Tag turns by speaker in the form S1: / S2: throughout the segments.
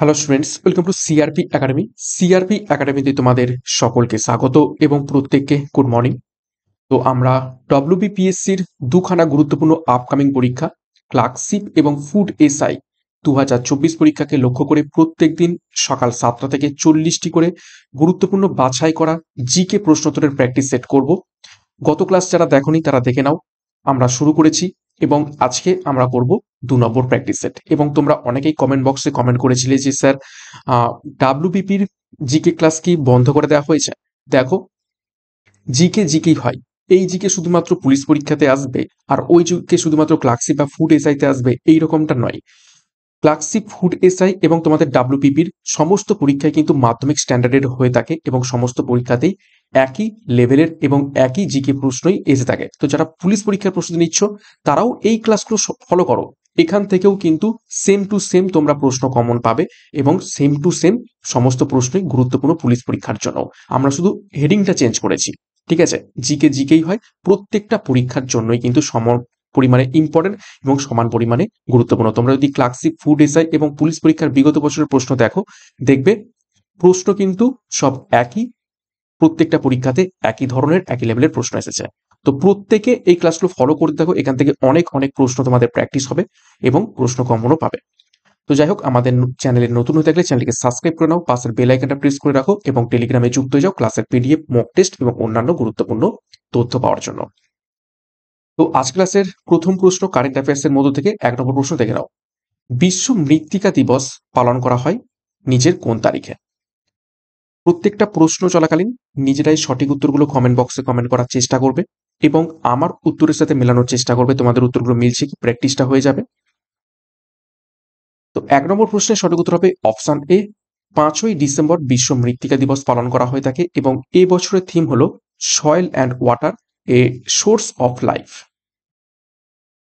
S1: Hello students welcome to CRP academy CRP একাডেমিতে তোমাদের সকলকে স্বাগত এবং প্রত্যেককে গুড মর্নিং তো আমরা ডব্লিউবিপিএসসির দুখানা গুরুত্বপূর্ণ আপকামিং পরীক্ষা ক্লার্কশিপ এবং ফুড এসআই দু হাজার চব্বিশ পরীক্ষাকে লক্ষ্য করে প্রত্যেক দিন সকাল সাতটা থেকে চল্লিশটি করে গুরুত্বপূর্ণ বাছাই করা জিকে প্রশ্নোত্তরের প্র্যাকটিস সেট করব। গত ক্লাস যারা দেখনি তারা দেখে নাও। আমরা শুরু করেছি। এবং আজকে আমরা করব দু নম্বর প্র্যাকটিস সেট এবং তোমরা অনেকেই কমেন্ট বক্সে কমেন্ট করেছিলে যে, স্যার ডাব্লিউবিপির জিকে ক্লাস কি বন্ধ করে দেওয়া হয়েছে? দেখো জিকে জিকেই হয়। এই জিকে শুধুমাত্র পুলিশ পরীক্ষাতে আসবে, আর ওই জিকে শুধুমাত্র ক্লার্কশিপ বা ফুড এসআইতে আসবে, এই রকমটা নয়। ক্লার্কশিপ ফুড এসআই এবং তোমাদের ডাব্লিউপিপির সমস্ত পরীক্ষায় কিন্তু মাধ্যমিক স্ট্যান্ডার্ডের হয়ে থাকে এবং সমস্ত পরীক্ষাতেই একই লেভেলের এবং একই জিকে প্রশ্নই এসে থাকে। তো যারা পুলিশ পরীক্ষার প্রস্তুতি নিচ্ছ, তারাও এই ক্লাসগুলো ফলো করো। এখান থেকেও কিন্তু সেম টু সেম তোমরা প্রশ্ন কমন পাবে এবং সেম টু সেম সমস্ত প্রশ্নই গুরুত্বপূর্ণ পুলিশ পরীক্ষার জন্য। আমরা শুধু হেডিংটা চেঞ্জ করেছি। ঠিক আছে? জিকে জিকেই হয়। প্রত্যেকটা পরীক্ষার জন্যই কিন্তু সম পরিমাণে ইম্পর্টেন্ট এবং সমান পরিমাণে গুরুত্বপূর্ণ। তোমরা যদি ক্লার্কশিপ ফুড এসআই এবং পুলিশ পরীক্ষার বিগত বছরের প্রশ্ন দেখো, দেখবে প্রশ্ন কিন্তু সব একই, প্রত্যেকটা পরীক্ষাতে একই ধরনের, একই লেভেলের প্রশ্ন এসেছে। তো প্রত্যেকে এই ক্লাসগুলো ফলো করতে থাকো এখান থেকে অনেক অনেক প্রশ্ন তোমাদের প্র্যাকটিস হবে এবং প্রশ্ন কমনও পাবে। তো যাই হোক, আমাদের চ্যানেলে নতুন হয়ে থাকলে চ্যানেলকে সাবস্ক্রাইব করে নাও, পাশের বেল আইকনটা প্রেস করে রাখো এবং টেলিগ্রামে যুক্ত হয়ে যাও ক্লাসের পিডিএফ মক টেস্ট এবং অন্যান্য গুরুত্বপূর্ণ তথ্য পাওয়ার জন্য। তো আজ ক্লাসের প্রথম প্রশ্ন কারেন্ট অ্যাফেয়ার্সের মধ্য থেকে এক নম্বর প্রশ্ন দেখে নাও। বিশ্ব মৃত্তিকা দিবস পালন করা হয় নিজের কোন তারিখে? প্রত্যেকটা প্রশ্ন চলাকালীন নিজেরাই সঠিক উত্তরগুলো কমেন্ট বক্সে কমেন্ট করার চেষ্টা করবে এবং আমার উত্তরের সাথে মেলানোর চেষ্টা করবে, তোমাদের উত্তরগুলো মিলছে কি প্র্যাকটিসটা হয়ে যাবে। তো এক নম্বর প্রশ্নের সঠিক উত্তর হবে অপশান এ পাঁচই ডিসেম্বর বিশ্ব মৃত্তিকা দিবস পালন করা হয়ে থাকে এবং এ বছরের থিম হলো soil and water a source of life?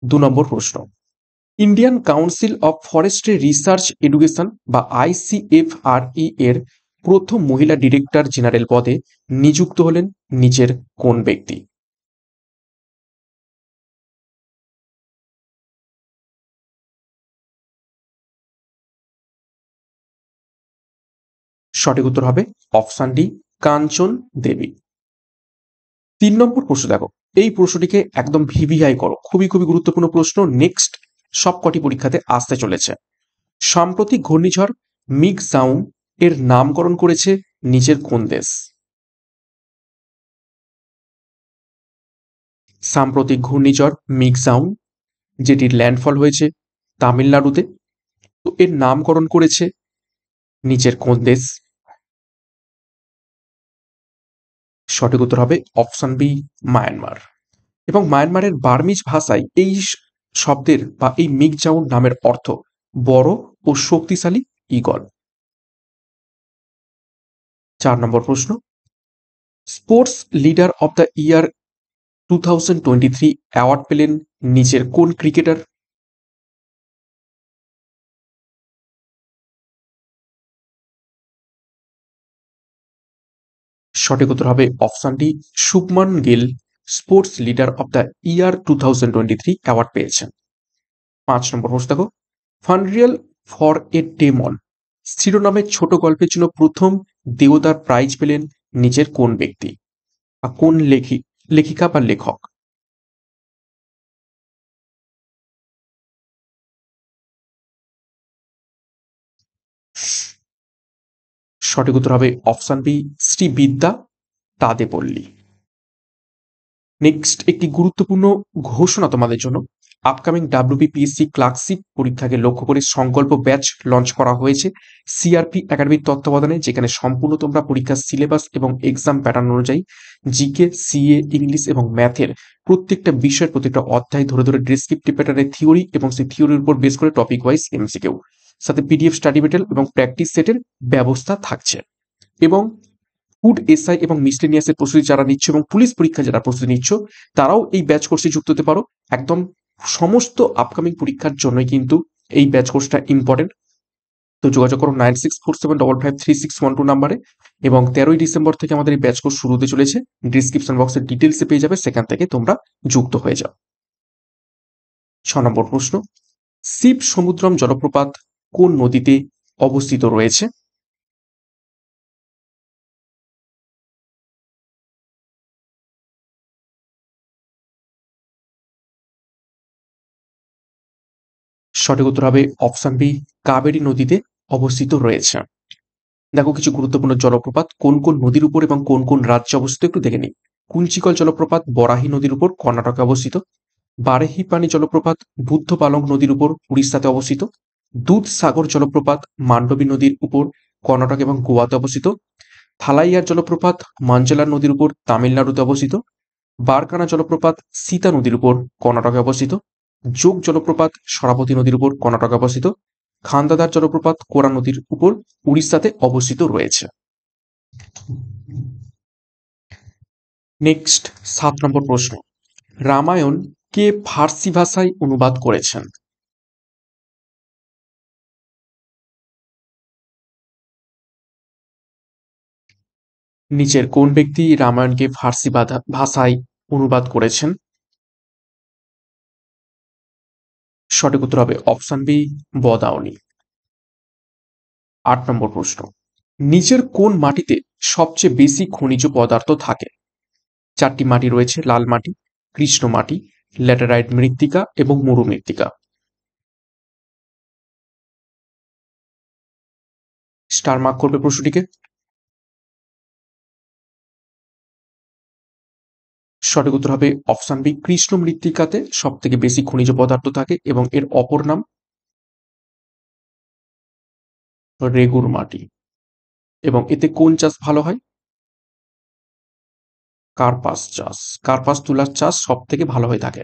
S1: দু নম্বর প্রশ্ন। Indian Council of Forestry Research Education বা আইসিএফআরই এর প্রথম মহিলা ডিরেক্টর জেনারেল পদে নিযুক্ত হলেন নিচের কোন ব্যক্তি? সঠিক উত্তর হবে অপশান ডি, কাঞ্চন দেবী। তিন নম্বর প্রশ্ন দেখো। এই প্রশ্নটিকে একদম ভিভিআই করো। খুবই খুবই গুরুত্বপূর্ণ প্রশ্ন। নেক্সট সবকটি পরীক্ষাতে আসতে চলেছে। সাম্প্রতিক ঘূর্ণিঝড় মিগ জাউন এর নামকরণ করেছে নিচের কোন দেশ? সাম্প্রতিক ঘূর্ণিঝড় মিগজাউন যেটির ল্যান্ডফল হয়েছে তামিলনাড়ুতে, তো এর নামকরণ করেছে নিচের কোন দেশ? সঠিক উত্তর হবে অপশন বি, মায়ানমার। এবং মায়ানমারের বার্মিজ ভাষায় এই শব্দের বা এই মিগজাউন নামের অর্থ বড় ও শক্তিশালী ইগল চার নম্বর প্রশ্ন। Sports leader of the year two thousand twenty three award পেলেন নিচের কোন ক্রিকেটার? সঠিক উত্তর হবে অপশনটি Shubman Gill, sports leader of the year two thousand twenty three award পেয়েছেন। পাঁচ নম্বর প্রশ্ন দেখো ফানরিয়াল ফর এ ডেমন। শিরোনামের ছোট গল্পের জন্য প্রথম দেওদার প্রাইজ পেলেন নিজের কোন ব্যক্তি? বা কোন লেখি, লেখিকা বা লেখক? সঠিক উত্তর হবে option B Srividya Tadepalli next একটি গুরুত্বপূর্ণ ঘোষণা তোমাদের জন্য। আপকামিং ডাব্লিউবিপিএসসি ক্লার্কশিপ পরীক্ষাকে লক্ষ্য করে সংকল্প ব্যাচ লঞ্চ করা হয়েছে সিআরপি একাডেমির তত্ত্বাবধানে, যেখানে সম্পূর্ণ তোমরা পরীক্ষার সিলেবাস এবং এক্সাম প্যাটার্ন অনুযায়ী জিকে সিএ ইংলিশ এবং ম্যাথের প্রত্যেকটা বিষয়ের প্রত্যেকটা অধ্যায় ধরে ধরে ডিসক্রিপটিভ প্যাটার্নের থিওরি এবং সেই থিওরির উপর বেস করে টপিক ওয়াইজ এমসিকেও সাথে পিডিএফ স্টাডি মেটেরিয়াল এবং প্র্যাকটিস সেটের ব্যবস্থা থাকছে। এবং ফুড এসআই এবং মিসলেনিয়াসের প্রস্তুতি যারা নিচ্ছ এবং পুলিশ পরীক্ষা যারা প্রস্তুতি নিচ্ছ, তারাও এই ব্যাচ কোর্সে যুক্ত হতে পারো। একদম সমস্ত আপকামিং পরীক্ষার জন্যই কিন্তু এই ব্যাচ কোর্সটা ইম্পর্টেন্ট তো যোগাযোগ করো nine six four seven double five three six one two নাম্বারে এবং তেরোই ডিসেম্বর থেকে আমাদের এই ব্যাচ কোর্স শুরু হতে চলেছে। ডিসক্রিপশন বক্সের ডিটেলসে পেয়ে যাবে, সেখান থেকে তোমরা যুক্ত হয়ে যাও। ছ নম্বর প্রশ্ন, শিব সমুদ্রম জলপ্রপাত কোন নদীতে অবস্থিত রয়েছে? সঠিক উত্তর হবে অপশন বি, কাবেরী নদীতে অবস্থিত রয়েছে। দেখো কিছু গুরুত্বপূর্ণ জলপ্রপাত, কোন কোন নদীর উপর এবং কোন কোন রাজ্যে অবস্থিত একটু দেখে নিই। কুঞ্চিকল জলপ্রপাত, বরাহি নদীর উপর কর্ণাটকে অবস্থিত। বারেহি পানি জলপ্রপাত বুদ্ধ পালং নদীর উপর উড়িষ্যাতে অবস্থিত। দুধ সাগর জলপ্রপাত মান্ডবী নদীর উপর কর্ণাটক এবং গোয়াতে অবস্থিত। থালাইয়ার জলপ্রপাত মাঞ্জলার নদীর উপর তামিলনাড়ুতে অবস্থিত। বারকানা জলপ্রপাত সীতা নদীর উপর কর্ণাটকে অবস্থিত। যোগ জলপ্রপাত সরাবতী নদীর উপর কর্ণাটকে অবস্থিত। খান্দাদার জলপ্রপাত কোরা নদীর উপর উড়িষ্যাতে অবস্থিত রয়েছে। নেক্সট, সাত নম্বর প্রশ্ন। রামায়ণ কে ফার্সি ভাষায় অনুবাদ করেছেন? নিচের কোন ব্যক্তি রামায়ণকে ফার্সি ভাষায় অনুবাদ করেছেন? সঠিক উত্তর হবে অপশন বি বদাওনি আট নম্বর প্রশ্ন। নিচের কোন মাটিতে সবচেয়ে বেশি খনিজ পদার্থ থাকে? চারটি মাটি রয়েছে, লাল মাটি, কৃষ্ণ মাটি, ল্যাটেরাইট মৃত্তিকা এবং মরু মৃত্তিকা। স্টার মার্ক করবে প্রশ্নটিকে। সঠিক উত্তর হবে অপশন বি, কৃষ্ণ মৃত্তিকাতে সব থেকে বেশি খনিজ পদার্থ থাকে এবং এর অপর নাম রেগুর মাটি। এবং এতে কোন চাষ ভালো হয়? কার্পাস চাষ। কার্পাস, তুলার চাষ সব থেকে ভালো হয়ে থাকে।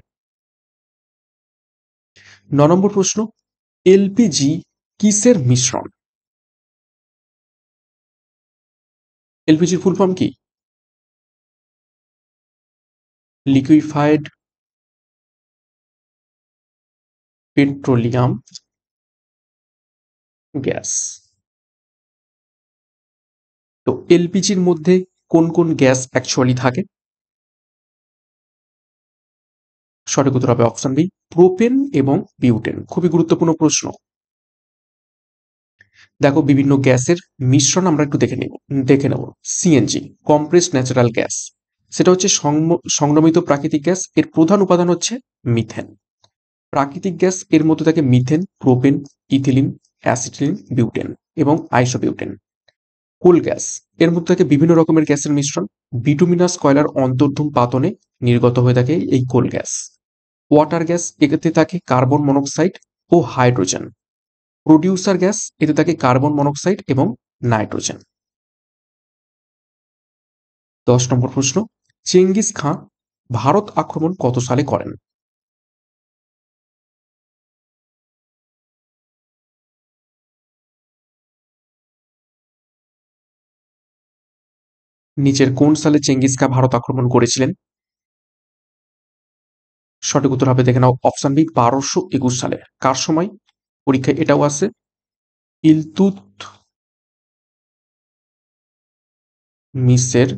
S1: ন নম্বর প্রশ্ন, এলপিজি কিসের মিশ্রণ? এলপিজির ফুল ফর্ম কি? লিকুইফাইড পেট্রোলিয়াম গ্যাস তো এলপিজির মধ্যে কোন কোন গ্যাস অ্যাকচুয়ালি থাকে? সঠিক উত্তর হবে অপশন বি প্রোপেন এবং বিউটেন খুবই গুরুত্বপূর্ণ প্রশ্ন। দেখো বিভিন্ন গ্যাসের মিশ্রণ আমরা একটু দেখে নেব দেখে নেব। সিএনজি কম্প্রেস ন্যাচারাল গ্যাস সেটা হচ্ছে সংক্রমিত প্রাকৃতিক গ্যাস, এর প্রধান উপাদান হচ্ছে মিথেন। প্রাকৃতিক গ্যাস, এর মধ্যে থাকে methane, propane, ethylene, acetylene, butane এবং আইসোবিউটেন। কোল গ্যাস, এর মধ্যে থাকে বিভিন্ন রকমের গ্যাসের মিশ্রণ। বিটুমিনাস কয়লার অন্তর্ধূম পাতনে নির্গত হয়ে থাকে এই কোল গ্যাস। ওয়াটার গ্যাস, এতে থাকে কার্বন মনোক্সাইড ও হাইড্রোজেন। প্রডিউসার গ্যাস, এতে থাকে কার্বন মনোক্সাইড এবং নাইট্রোজেন। দশ নম্বর প্রশ্ন, চেঙ্গিস খাঁ ভারত আক্রমণ কত সালে করেন? নিচের কোন সালে চেঙ্গিস খা ভারত আক্রমণ করেছিলেন? সঠিক উত্তর হবে, দেখে নাও অপশন বি বারোশো একুশ সালে। কার সময়? পরীক্ষায় এটাও আছে। ইলতুত মিসের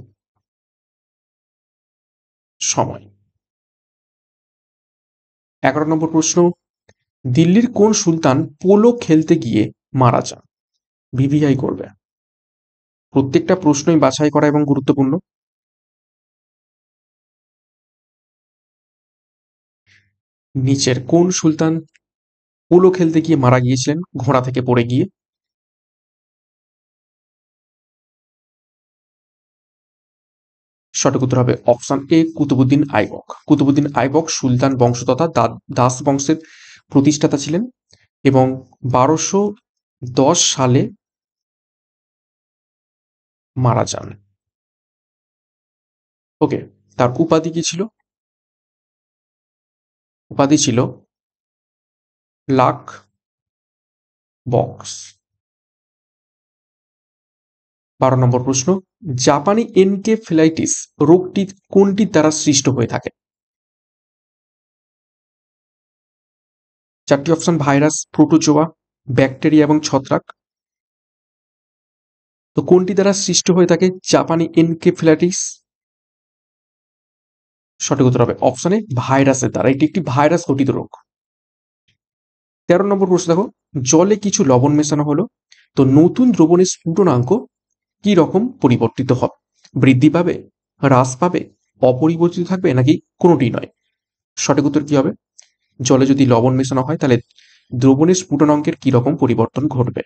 S1: সময়। এগারো নম্বর প্রশ্ন, দিল্লির কোন সুলতান পোলো খেলতে গিয়ে মারা যান? ভিভিআই করবে। প্রত্যেকটা প্রশ্নই বাছাই করা এবং গুরুত্বপূর্ণ। নিচের কোন সুলতান পোলো খেলতে গিয়ে মারা গিয়েছিলেন? ঘোড়া থেকে পড়ে গিয়ে। সঠিক উত্তর হবে অপশন এ, কুতুবুদ্দিন আইবক। কুতুবুদ্দিন আইবক সুলতান বংশ তথা দাস বংশের প্রতিষ্ঠাতা ছিলেন এবং বারোশো দশ সালে মারা যান। ওকে, তার উপাধি কি ছিল? উপাধি ছিল লাক বক্স। বারো নম্বর প্রশ্ন, জাপানি এনকেফেলাইটিস রোগটি কোনটির দ্বারা সৃষ্ট হয়ে থাকে? চারটি অপশন, ভাইরাস, প্রোটোজোয়া, ব্যাকটেরিয়া এবং ছত্রাক। তো কোনটি দ্বারা সৃষ্ট হয়ে থাকে জাপানি এনকেফেলাইটিস? সঠিক উত্তর হবে অপশনে ভাইরাসের দ্বারা। এটি একটি ভাইরাস ঘটিত রোগ। তেরো নম্বর প্রশ্ন দেখো, জলে কিছু লবণ মেশানো হলো। তো নতুন দ্রবণের স্ফুটনাঙ্ক কি রকম পরিবর্তিত হবে? বৃদ্ধি পাবে? হ্রাস পাবে? অপরিবর্তিত থাকবে? নাকি কোনোটি নয়? সঠিক উত্তর কি হবে? জলে যদি লবণ মেশানো হয়, তাহলে দ্রবণের স্ফুটনাঙ্কের কি রকম পরিবর্তন ঘটবে?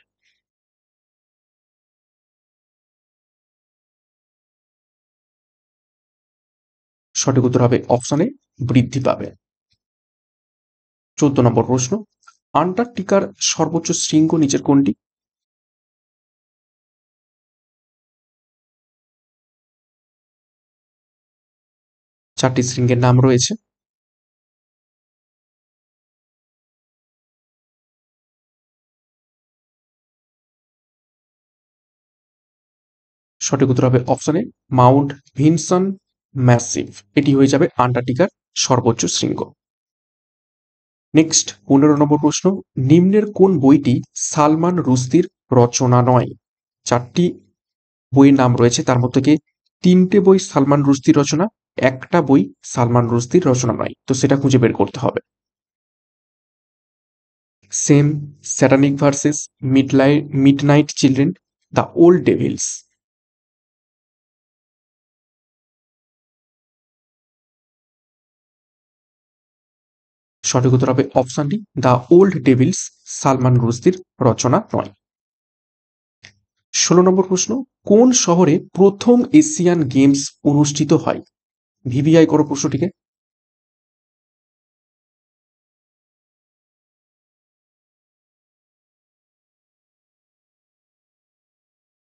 S1: সঠিক উত্তর হবে অপশনে বৃদ্ধি পাবে। চোদ্দ নম্বর প্রশ্ন, আন্টার্কটিকার সর্বোচ্চ শৃঙ্গ নিচের কোনটি? চারটি শৃঙ্গের নাম রয়েছে। সঠিক উত্তর হবে অপশনে মাউন্ট ভিনসন ম্যাসিভ এটি হয়ে যাবে আন্টার্কটিকার সর্বোচ্চ শৃঙ্গ। নেক্সট পনেরো নম্বর প্রশ্ন, নিম্নের কোন বইটি সালমান রুস্তির রচনা নয়? চারটি বইয়ের নাম রয়েছে, তার মধ্যে তিনটে বই সালমান রুস্তির রচনা একটা বই সালমান রুস্তির রচনা নয়, তো সেটা খুঁজে বের করতে হবে। Same satanic verses মিডলাই midnight children, the old devils. সঠিক উত্তর হবে অপশনটি দ্য ওল্ড ডেভিলস, সালমান রুস্তির রচনা নয়। ষোলো নম্বর প্রশ্ন, কোন শহরে প্রথম এশিয়ান গেমস অনুষ্ঠিত হয়? ভিভিআই করো প্রশ্নটিকে।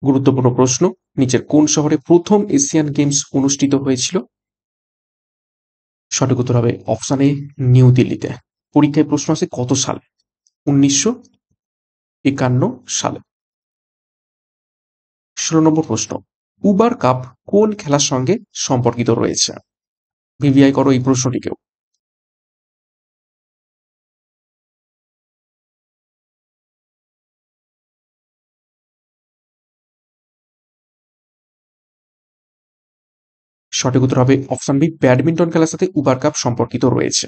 S1: গুরুত্বপূর্ণ প্রশ্ন, নিচের কোন শহরে প্রথম এশিয়ান গেমস অনুষ্ঠিত হয়েছিল? সঠিক উত্তর হবে অপশন নিউ দিল্লিতে। পরীক্ষায় প্রশ্ন আছে কত সালে? উনিশশো একান্ন সালে। ষোলো নম্বর প্রশ্ন উবার কাপ কোন খেলার সঙ্গে সম্পর্কিত রয়েছে? ভিভিআই করো এই প্রশ্নটিকেও। সঠিক উত্তর হবে অপশন বি ব্যাডমিন্টন খেলার সাথে উবার কাপ সম্পর্কিত রয়েছে।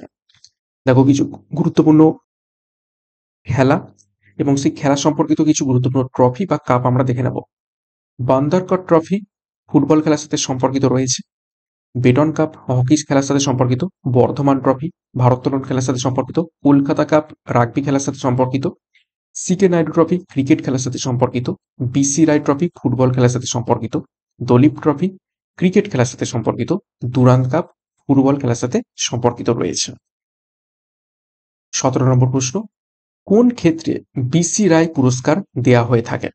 S1: দেখো কিছু গুরুত্বপূর্ণ খেলা এবং সেই খেলা সম্পর্কিত কিছু গুরুত্বপূর্ণ ট্রফি বা কাপ আমরা দেখে নেব। বান্দারকর ট্রফি ফুটবল খেলার সাথে সম্পর্কিত রয়েছে। বেটন কাপ, হকি খেলার সাথে সম্পর্কিত, বর্ধমান ট্রফি ভারোত্তোলন খেলার সাথে সম্পর্কিত, কলকাতা কাপ, রাগবি খেলার সাথে সম্পর্কিত সিকে নাইডু ট্রফি, ক্রিকেট খেলার সাথে সম্পর্কিত, বিসি রায় ট্রফি, ফুটবল খেলার সাথে সম্পর্কিত, দলীপ ট্রফি, ক্রিকেট খেলার সাথে সম্পর্কিত দুরান্ত কাপ, ফুটবল খেলার সাথে সম্পর্কিত রয়েছে। সতেরো নম্বর প্রশ্ন, কোন ক্ষেত্রে বিসি রায় পুরস্কার দেয়া হয়ে থাকে?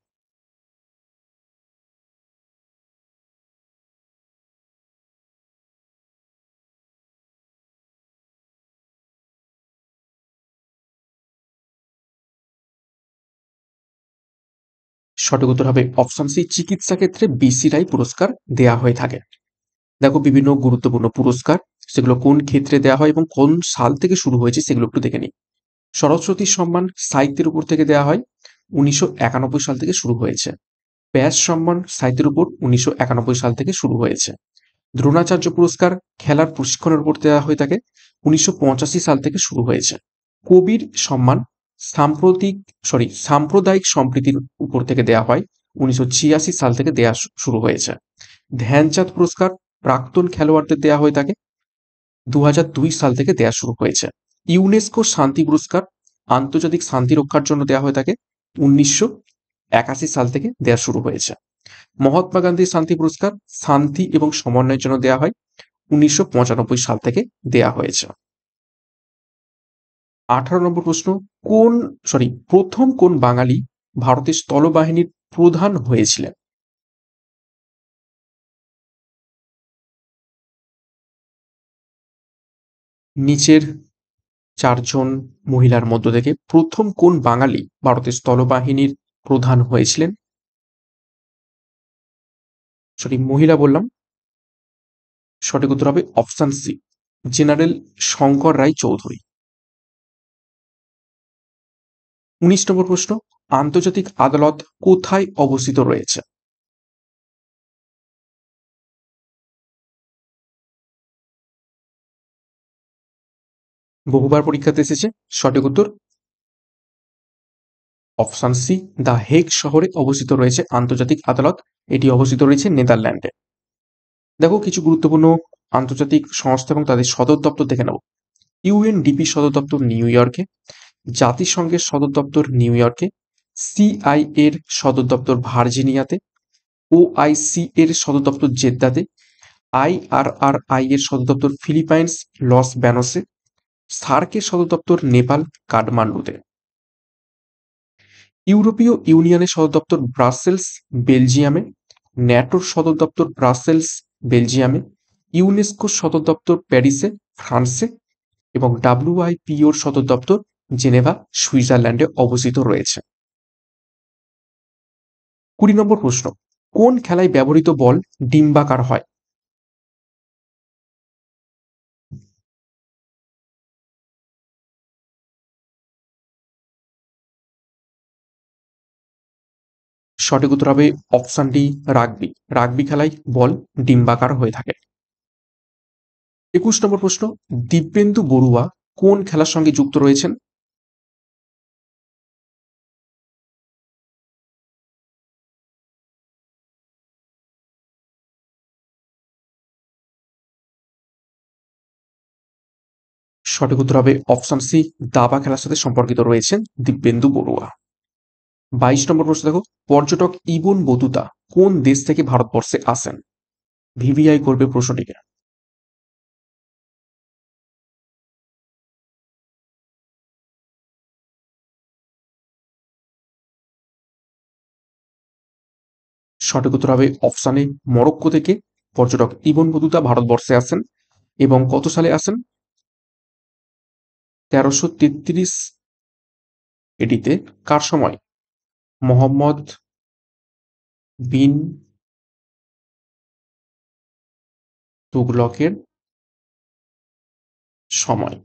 S1: সঠিক উত্তর হবে অপশন সি চিকিৎসা ক্ষেত্রে বিসি রায় পুরস্কার দেয়া হয়ে থাকে। দেখো বিভিন্ন গুরুত্বপূর্ণ পুরস্কার, সেগুলো কোন ক্ষেত্রে দেওয়া হয় এবং কোন সাল থেকে শুরু হয়েছে সেগুলো একটু দেখে নিই। সরস্বতী সম্মান সাহিত্যের উপর থেকে দেওয়া হয়, উনিশশো একানব্বই সাল থেকে শুরু হয়েছে। ব্যাস সম্মান সাহিত্যের উপর উনিশশো একানব্বই সাল থেকে শুরু হয়েছে। দ্রোণাচার্য পুরস্কার খেলার প্রশিক্ষণের উপর দেওয়া হয়ে থাকে, উনিশশো পঁচাশি সাল থেকে শুরু হয়েছে। কবির সম্মান সাম্প্রতিক সরি সাম্প্রদায়িক সম্প্রীতির উপর থেকে দেয়া হয়। উনিশশো ছিয়াশি সাল থেকে দেয়া শুরু হয়েছে। ধ্যানচাঁদ পুরস্কার, প্রাক্তন খেলোয়াড়দের দেয়া হয়ে থাকে দুই হাজার দুই সাল থেকে দেয়া শুরু হয়েছে। ইউনেস্কো শান্তি পুরস্কার, আন্তর্জাতিক শান্তি রক্ষার জন্য দেয়া হয়ে থাকে উনিশশো একাশি সাল থেকে দেয়া শুরু হয়েছে। মহাত্মা গান্ধী শান্তি পুরস্কার, শান্তি এবং সমন্বয়ের জন্য দেয়া হয়। উনিশশো পঁচানব্বই সাল থেকে দেয়া হয়েছে। আঠারো নম্বর প্রশ্ন, কোন সরি প্রথম কোন বাঙালি ভারতের স্থলবাহিনীর প্রধান হয়েছিলেন? নিচের চারজন মহিলার মধ্য থেকে প্রথম কোন বাঙালি ভারতের স্থলবাহিনীর প্রধান হয়েছিলেন? সরি মহিলা বললাম। সঠিক উত্তর হবে option C, general Shankar Roy Chowdhury. উনিশ নম্বর প্রশ্ন, আন্তর্জাতিক আদালত কোথায় অবস্থিত রয়েছে? বহুবার পরীক্ষাতে এসেছে, সঠিক উত্তর? অপশান সি, দ্য হেগ শহরে অবস্থিত রয়েছে আন্তর্জাতিক আদালত। এটি অবস্থিত রয়েছে নেদারল্যান্ডে। দেখো, কিছু গুরুত্বপূর্ণ আন্তর্জাতিক সংস্থা এবং তাদের সদর দপ্তর দেখে নেব ইউএনডিপি সদর দপ্তর নিউ ইয়র্কে। জাতিসংঘের সদর দপ্তর নিউ ইয়র্কে সিআই এর সদর দপ্তর ভার্জিনিয়াতে ওআইসি এর সদর দপ্তর জেদ্দাতে আইআরআরআই এর সদর দপ্তর ফিলিপাইন্স, লস ব্যানোসে, সার্কের সদর দপ্তর নেপাল, কাঠমান্ডুতে। ইউরোপীয় ইউনিয়নের সদর দপ্তর ব্রাসেলস, বেলজিয়ামে, ন্যাটোর সদর দপ্তর ব্রাসেলস, বেলজিয়ামে, ইউনেস্কোর সদর দপ্তর প্যারিসে, ফ্রান্সে এবং ডাব্লিউআইপিওর সদর দপ্তর জেনেভা, সুইজারল্যান্ডে অবস্থিত রয়েছে। কুড়ি নম্বর প্রশ্ন, কোন খেলায় ব্যবহৃত বল ডিম্বাকার হয়? সঠিক উত্তর হবে অপশন ডি, রাগবি। রাগবি খেলায় বল ডিম্বাকার হয়ে থাকে। একুশ নম্বর প্রশ্ন দিব্যেন্দু বড়ুয়া কোন খেলার সঙ্গে যুক্ত রয়েছেন? সঠিক উত্তর হবে অপশন সি দাবা খেলার সাথে সম্পর্কিত রয়েছেন দিব্যেন্দু বড়ুয়া। বাইশ নম্বর প্রশ্ন দেখো, পর্যটক ইবন বতুতা কোন দেশ থেকে ভারতবর্ষে আসেন? ভিভিআই করবে প্রশ্নটিকে সঠিক উত্তর হবে অপশানে মরক্কো থেকে। পর্যটক ইবন বতুতা ভারতবর্ষে আসেন এবং কত সালে আসেন? তেরোশো তেত্রিশ এটিতে কার সময়? মোহাম্মদ বিন তুগলকের সময়।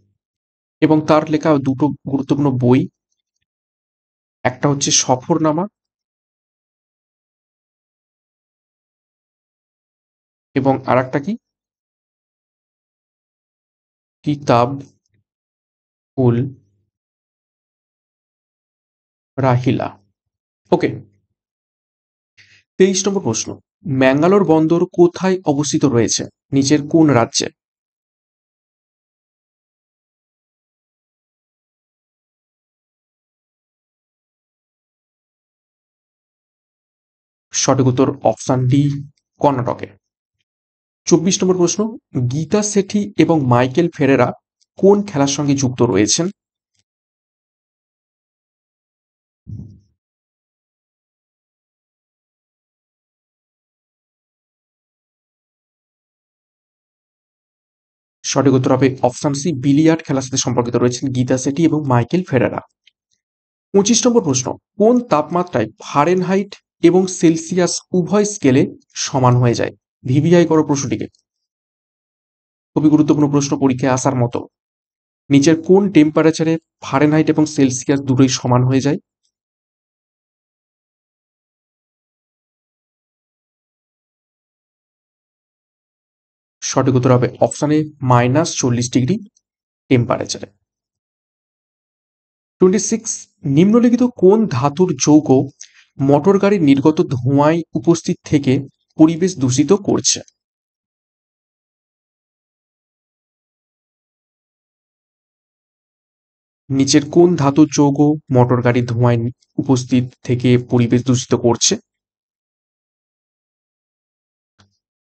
S1: এবং তার লেখা দুটো গুরুত্বপূর্ণ বই, একটা হচ্ছে সফরনামা এবং আর একটা কি? কিতাব উল রাহিলা। ওকে তেইশ নম্বর প্রশ্ন। ম্যাঙ্গালোর বন্দর কোথায় অবস্থিত রয়েছে? নিচের কোন রাজ্যে? সঠিক উত্তর অপশান ডি, কর্ণাটকে। চব্বিশ নম্বর প্রশ্ন। গীতা সেঠি এবং মাইকেল ফেরেরা কোন খেলার সঙ্গে যুক্ত রয়েছেন? সঠিক উত্তর হবে অপশন সি, বিলিয়ার্ড খেলার সাথে সম্পর্কিত রয়েছেন গীতা সেটি এবং মাইকেল ফেরারা। পঁচিশ নম্বর প্রশ্ন, কোন তাপমাত্রায় ফারেনহাইট এবং সেলসিয়াস উভয় স্কেলে সমান হয়ে যায়? ভিভিআই করো প্রশ্নটিকে। খুবই গুরুত্বপূর্ণ প্রশ্ন পরীক্ষায় আসার মতো। নিচের কোন টেম্পারেচারে ফারেনহাইট এবং সেলসিয়াস দুটোই সমান হয়ে যায়? সঠিক উত্তর হবে অপশানে মাইনাস চল্লিশ ডিগ্রি টেম্পারেচারে টোয়েন্টি সিক্স নিম্নলিখিত কোন ধাতুর যৌগ মোটর গাড়ির নির্গত ধোঁয়ায় উপস্থিত থেকে পরিবেশ দূষিত করছে? নিচের কোন ধাতুর যৌগ মোটর গাড়ির ধোঁয়ায় উপস্থিত থেকে পরিবেশ দূষিত করছে?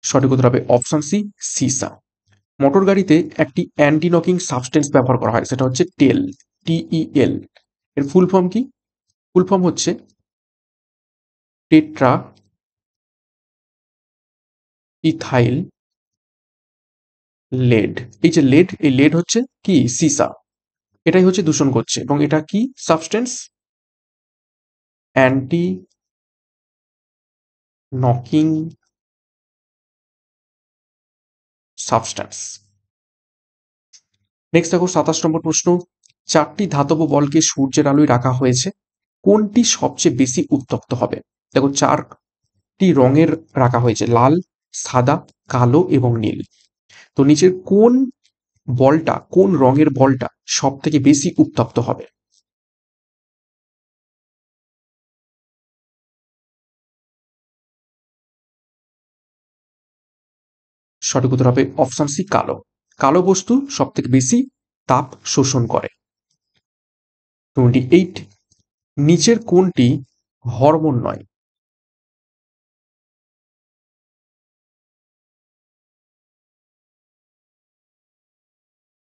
S1: সঠিক উত্তর হবে অপশন সি, সিসা। মোটর গাড়িতে একটি অ্যান্টি নকিং সাবস্টেন্স ব্যবহার করা হয়, সেটা হচ্ছে টেল টিইএল এর ফুল ফর্ম কি? ফুল ফর্ম হচ্ছে টেট্রা ইথাইল লেড এই যে লেড এই লেড হচ্ছে কি? সিসা। এটাই হচ্ছে দূষণ করছে এবং এটা কি? Substance anti knocking substance next দেখো সাতাশ নম্বর প্রশ্ন, চারটি ধাতব বলকে সূর্যের আলোয় রাখা হয়েছে, কোনটি সবচেয়ে বেশি উত্তপ্ত হবে? দেখো চারটি রঙের রাখা হয়েছে, লাল, সাদা, কালো এবং নীল। তো নিচের কোন বলটা, কোন রঙের বলটা সব থেকে বেশি উত্তপ্ত হবে? সঠিক উত্তর হবে অপশন সি, কালো। কালো বস্তু সব থেকে বেশি তাপ শোষণ করে। টোয়েন্টি এইট, নিচের কোনটি হরমোন নয়?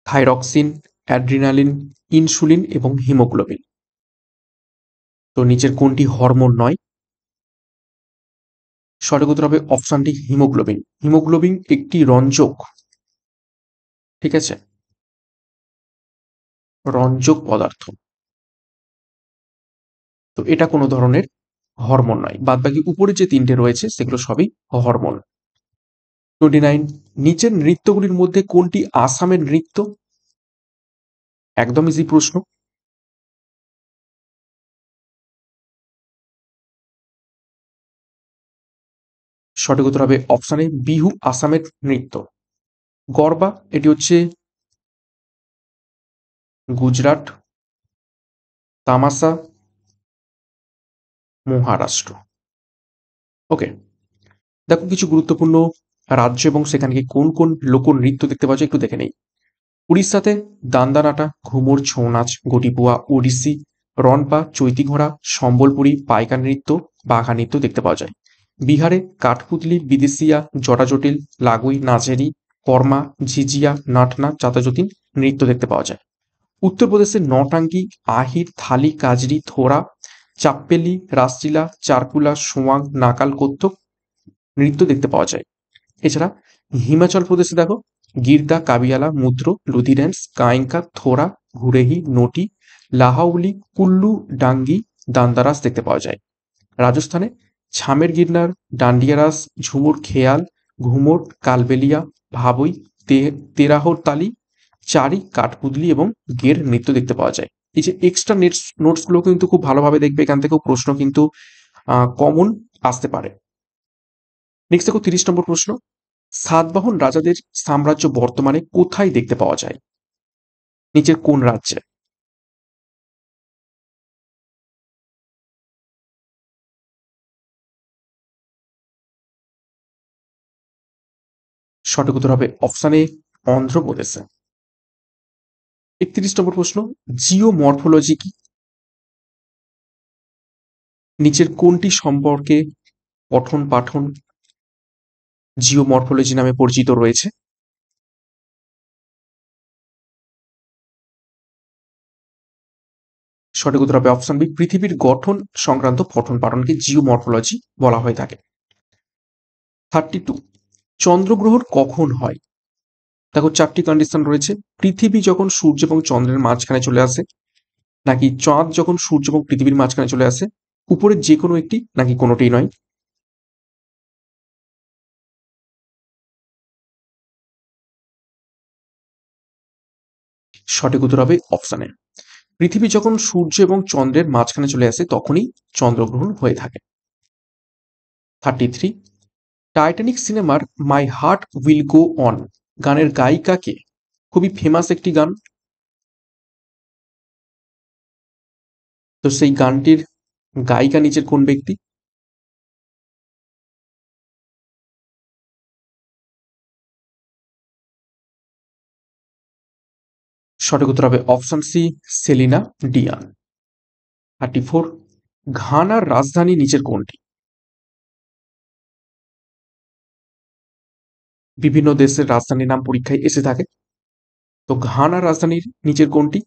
S1: থাইরক্সিন, অ্যাড্রিনালিন, ইনসুলিন এবং হিমোগ্লোবিন। তো নিচের কোনটি হরমোন নয়? সঠিক উত্তর হবে অপশানটি হিমোগ্লোবিন। হিমোগ্লোবিন একটি রঞ্জক। ঠিক আছে? রঞ্জক পদার্থ। তো এটা কোনো ধরনের হরমোন নয়। বাদ বাকি উপরে যে তিনটে রয়েছে, সেগুলো সবই হরমোন। টোয়েন্টি নাইন, নিচের নৃত্যগুলির মধ্যে কোনটি আসামের নৃত্য? একদম ইজি প্রশ্ন। সঠিক উত্তর হবে অপশানে বিহু আসামের নৃত্য। গরবা, এটি হচ্ছে গুজরাট, তামাশা, মহারাষ্ট্র। ওকে, দেখো কিছু গুরুত্বপূর্ণ রাজ্য এবং সেখানে কোন কোন লোকনৃত্য দেখতে পাওয়া যায় একটু দেখে নেই। উড়িষ্যাতে দান্দানাটা, ঘুমুর ছৌ নাচ গটিপুয়া ওড়িশি রনপা চৈতি ঘোড়া সম্বলপুরী পাইকা নৃত্য, বাঘা নৃত্য দেখতে পাওয়া যায়। বিহারে কাঠপুতলি, বিদেশিয়া, জটাজটিল, লাগুই নাচেরি কর্মা ঝিঝিয়া, নাটনা চাতাজতিন নৃত্য দেখতে পাওয়া যায়। উত্তরপ্রদেশের নটাঙ্গি, আহির, থালি, কাজরি থোড়া চাপ্পেলি, রাসলীলা, চারকুলা, সোয়াং, নাকাল, কত্থক নৃত্য দেখতে পাওয়া যায়। এছাড়া হিমাচল প্রদেশে দেখো, গির্দা, কাবিয়ালা মুদ্র লুধিরেন্স কাইঙ্কা থোরা ঘুরেহি নটি, লাহাউলি, কুল্লু, ডাঙ্গি, দান্দারাস দেখতে পাওয়া যায়। রাজস্থানে ছামের গির্নার, ডান্ডিয়ারাস, ঝুমুর খেয়াল ঘুমোর কালবেলিয়া, ভাবই তেরাহর তালি, চারি, কাঠপুদলি এবং গের নৃত্য দেখতে পাওয়া যায়। এই যে এক্সট্রা নেটস নোটসগুলো কিন্তু খুব ভালোভাবে দেখবে, এখান থেকেও প্রশ্ন কিন্তু কমন আসতে পারে। নেক্সট দেখো তিরিশ নম্বর প্রশ্ন। সাতবাহন রাজাদের সাম্রাজ্য বর্তমানে কোথায় দেখতে পাওয়া যায়? নিচের কোন রাজ্যে? সঠিক উত্তর হবে অপশানে অন্ধ্রপ্রদেশে। একত্রিশ নম্বর প্রশ্ন জিও মরফোলজি কি? নিচের কোনটি সম্পর্কে পঠন পাঠন জিওমরফোলজি নামে পরিচিত রয়েছে। সঠিক উত্তর হবে অপশন বি পৃথিবীর গঠন সংক্রান্ত পঠন পাঠনকে জিওমরফোলজি বলা হয়ে থাকে। থার্টি টু চন্দ্রগ্রহণ কখন হয়? দেখো, চারটি কন্ডিশন রয়েছে। পৃথিবী যখন সূর্য এবং চন্দ্রের মাঝখানে চলে আসে, নাকি চাঁদ যখন সূর্য এবং পৃথিবীর মাঝখানে চলে আসে উপরের যে কোনো একটি নাকি কোনোটিই নয়। সঠিক উত্তর হবে অপশানে পৃথিবী যখন সূর্য এবং চন্দ্রের মাঝখানে চলে আসে, তখনই চন্দ্রগ্রহণ হয়ে থাকে। থার্টি থ্রি টাইটানিক সিনেমার my heart will go on গানের গায়িকা কে? খুবই ফেমাস একটি গান। তো সেই গানটির গায়িকা নিচের কোন ব্যক্তি? সঠিক উত্তর হবে option C, Celine Dion. Thirty four ঘানার রাজধানী নিচের কোনটি? বিভিন্ন দেশের রাজধানীর নাম পরীক্ষায় এসে থাকে। তো ঘানার রাজধানীর নিচের কোনটি?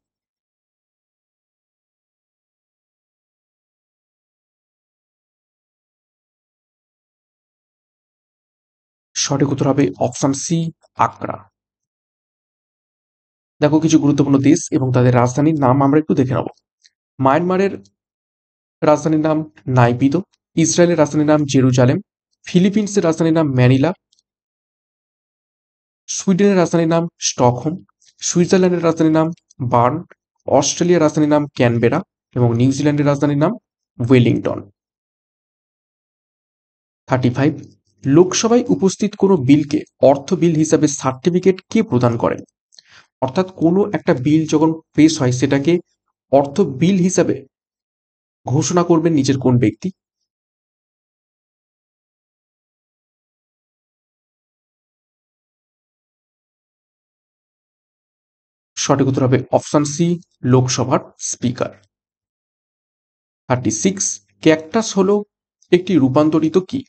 S1: সঠিক উত্তর হবে অপশন সি আকরা দেখো, কিছু গুরুত্বপূর্ণ দেশ এবং তাদের রাজধানীর নাম আমরা একটু দেখে নেব। মায়ানমারের রাজধানীর নাম নাইপিদো ইসরায়েলের রাজধানীর নাম জেরুজালেম, ফিলিপিন্সের রাজধানীর নাম ম্যানিলা, সুইডেনের রাজধানীর নাম স্টকহোম, সুইজারল্যান্ডের রাজধানীর নাম বার্ন, অস্ট্রেলিয়ার রাজধানীর নাম ক্যানবেরা এবং নিউজিল্যান্ডের রাজধানীর নাম ওয়েলিংটন। থার্টি ফাইভ, লোকসভায় উপস্থিত কোনো বিলকে অর্থ বিল হিসাবে সার্টিফিকেট কে প্রদান করেন অর্থাৎ কোনো একটা বিল যখন পেশ হয়, সেটাকে অর্থ বিল হিসাবে ঘোষণা করবেন নিজের কোন ব্যক্তি। সঠিক উত্তর হবে অপশন সি লোকসভার স্পিকার থার্টি সিক্স ক্যাকটাস হলো একটি রূপান্তরিত কি?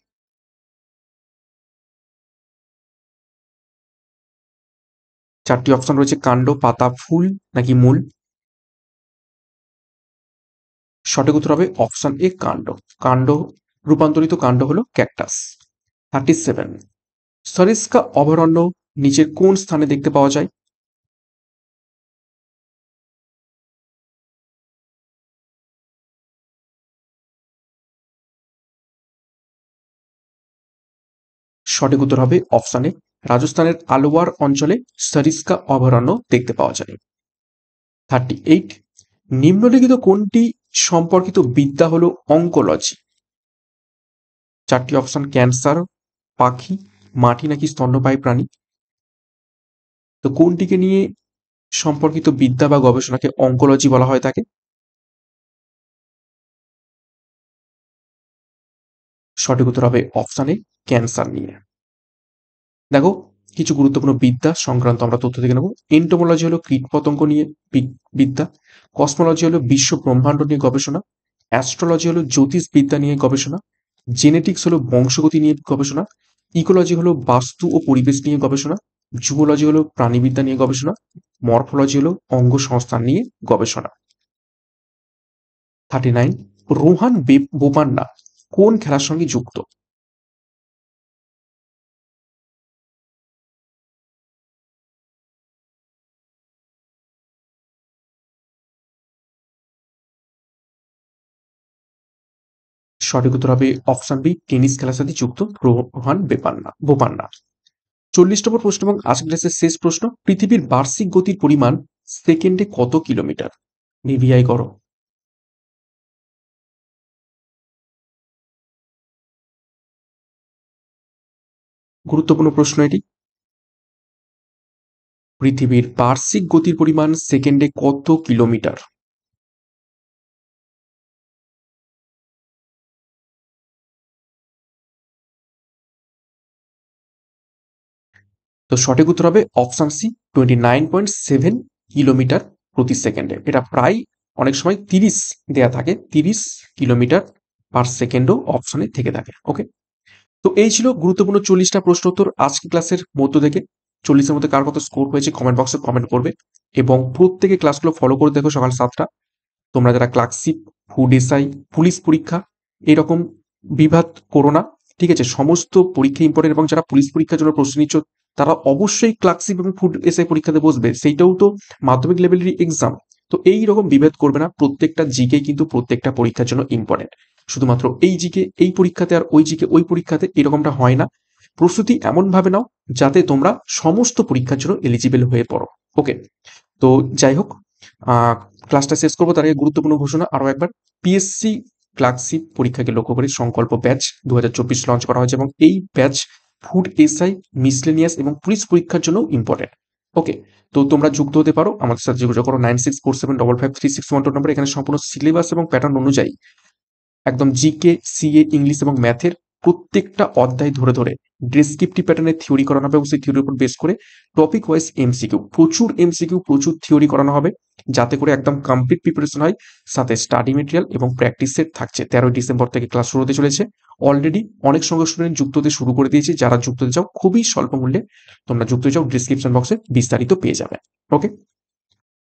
S1: চারটি অপশন রয়েছে, কাণ্ড, পাতা, ফুল নাকি মূল? সঠিক উত্তর হবে অপশন এ কাণ্ড। কাণ্ড, রূপান্তরিত কাণ্ড হলো ক্যাকটাস। Thirty seven. সরিস্কা অভয়ারণ্য নিচের কোন স্থানে দেখতে পাওয়া যায়? সঠিক উত্তর হবে অপশানে রাজস্থানের আলোয়ার অঞ্চলে সরিস্কা অভয়ারণ্য দেখতে পাওয়া যায়। থার্টি এইট নিম্নলিখিত কোনটি সম্পর্কিত বিদ্যা হলো অঙ্কোলজি চারটি অপশন ক্যান্সার পাখি, মাটি নাকি স্তন্যপায়ী প্রাণী? তো কোনটিকে নিয়ে সম্পর্কিত বিদ্যা বা গবেষণাকে অঙ্কোলজি বলা হয় থাকে সঠিক উত্তর হবে অপশানে ক্যান্সার নিয়ে। দেখো, কিছু গুরুত্বপূর্ণ বিদ্যা সংক্রান্ত আমরা তথ্য দেখে নেব। এন্টোমোলজি হলো কীটপতঙ্গ নিয়ে বিদ্যা। কসমোলজি হলো বিশ্ব ব্রহ্মাণ্ড নিয়ে গবেষণা। অ্যাস্ট্রোলজি হলো জ্যোতিষ বিদ্যা নিয়ে গবেষণা। জেনেটিক্স হলো বংশগতি নিয়ে গবেষণা। ইকোলজি হলো বাস্তু ও পরিবেশ নিয়ে গবেষণা। জুওলজি হলো প্রাণীবিদ্যা নিয়ে গবেষণা। মরফোলজি হলো অঙ্গ সংস্থান নিয়ে গবেষণা। থার্টি নাইন রোহান বোপান্না, কোন খেলার সঙ্গে যুক্ত? সঠিক উত্তর হবে অপশন বি টেনিস খেলার সাথে যুক্ত রোহান বেপান্না বোপান্না চল্লিশ নম্বর প্রশ্ন এবং আজকের ক্লাসের শেষ প্রশ্ন, পৃথিবীর বার্ষিক গতির পরিমাণ সেকেন্ডে কত কিলোমিটার? ভিভিআই করো। গুরুত্বপূর্ণ প্রশ্ন এটি। পৃথিবীর বার্ষিক গতির পরিমাণ সেকেন্ডে কত কিলোমিটার? তো সঠিক উত্তর হবে option C twenty nine point seven kilometre প্রতি সেকেন্ডে এটা প্রায় অনেক সময় তিরিশ দেয়া থাকে, তিরিশ কিলোমিটার পার সেকেন্ডও অপশানে থেকে থাকে ওকে তো এই ছিল গুরুত্বপূর্ণ চল্লিশটা প্রশ্ন উত্তর আজকে ক্লাসের মধ্য থেকে। চল্লিশের মধ্যে কার কত স্কোর হয়েছে কমেন্ট বক্সে কমেন্ট করবে এবং প্রত্যেকে ক্লাসগুলো ফলো করে দেখো সকাল সাতটা। তোমরা যারা ক্লার্কশিপ ফুড এসআই পুলিশ পরীক্ষা, এরকম বিভাদ করো না, ঠিক আছে? সমস্ত পরীক্ষা ইম্পর্টেন্ট এবং যারা পুলিশ পরীক্ষার জন্য প্রশ্ন নিচ্ছ তারা অবশ্যই ক্লার্কশিপ এবং ফুড এসআই পরীক্ষাতে বসবে, সেইটাও তো মাধ্যমিক লেভেলেরই এক্সাম তো এই রকম বিভেদ করবে না, প্রত্যেকটা জিকে কিন্তু প্রত্যেকটা পরীক্ষার জন্য ইম্পর্টেন্ট শুধুমাত্র এই জিকে, এই পরীক্ষাতে আর ওই জিকে, ওই পরীক্ষাতে এরকমটা হয় না। প্রস্তুতি এমনভাবে নাও যাতে তোমরা সমস্ত পরীক্ষার জন্য এলিজিবল হয়ে পড়ো। ওকে তো যাই হোক ক্লাসটা শেষ করব, তার আগে গুরুত্বপূর্ণ ঘোষণা আরও একবার। পিএসসি ক্লার্কশিপ পরীক্ষাকে লক্ষ্য করে সংকল্প ব্যাচ দু হাজার চব্বিশ লঞ্চ করা হয়েছে এবং এই ব্যাচ ফুড এসআই মিসলেনিয়াস এবং পুলিশ পরীক্ষার জন্য ইম্পর্টেন্ট ওকে তো তোমরা যুক্ত হতে পারো, আমাদের সাথে যোগাযোগ করো nine six four seven double five three six one two number এখানে সম্পূর্ণ সিলেবাস এবং প্যাটার্ন অনুযায়ী। একদম জিকে সিএ ইংলিশ এবং ম্যাথের প্রত্যেকটা অধ্যায় ধরে ধরে ডেসক্রিপটিভ প্যাটার্নের থিওরি করানো হবে এবং সেই থিওরির উপর বেস করে টপিক ওয়াইজ এমসিকিউ প্রচুর এমসিকিউ প্রচুর থিওরি করানো হবে যাতে করে একদম কমপ্লিট প্রিপারেশন হয়, সাথে স্টাডি মেটেরিয়াল এবং প্র্যাকটিস সেট থাকছে। তেরোই ডিসেম্বর থেকে ক্লাস শুরু হতে চলেছে। অলরেডি অনেক সঙ্গে স্টুডেন্ট যুক্ত হতে শুরু করে দিয়েছে। যারা যুক্ত হতে চাও, খুবই স্বল্প মূল্যে তোমরা যুক্ত হয়ে যাও ডিসক্রিপশন বক্সে বিস্তারিত পেয়ে যাবে। ওকে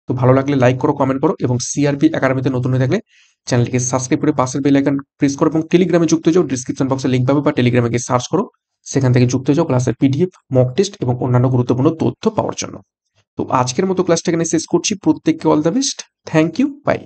S1: তো ভালো লাগলে লাইক করো কমেন্ট করো এবং সিআরপি একাডেমিতে নতুন হয়ে থাকলে চ্যানেলটিকে সাবস্ক্রাইব করে পাশের বেল আইকন প্রেস করো এবং টেলিগ্রামে যুক্ত হয়ে যাও। ডিসক্রিপশন বক্সে লিঙ্ক পাবে বা টেলিগ্রামে গিয়ে সার্চ করো। সেখান থেকে যুক্ত হয়ে যাও ক্লাসের পিডিএফ মক টেস্ট এবং অন্যান্য গুরুত্বপূর্ণ তথ্য পাওয়ার জন্য। তো আজকের মতো ক্লাসটা এখানে শেষ করছি। প্রত্যেককে all the best thank you bye